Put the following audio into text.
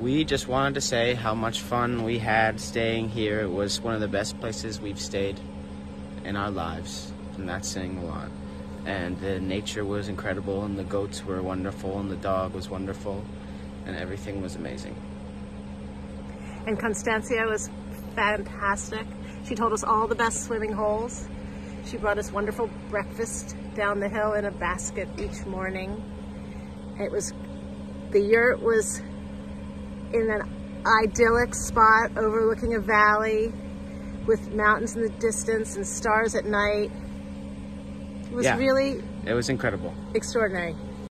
we just wanted to say how much fun we had staying here. It was one of the best places we've stayed in our lives, and that's saying a lot. And the nature was incredible, and the goats were wonderful, and the dog was wonderful, and everything was amazing. And Constancia was fantastic. She told us all the best swimming holes. She brought us wonderful breakfast down the hill in a basket each morning. It was, the yurt was in an idyllic spot overlooking a valley with mountains in the distance and stars at night. It was Yeah. really It was incredible. extraordinary.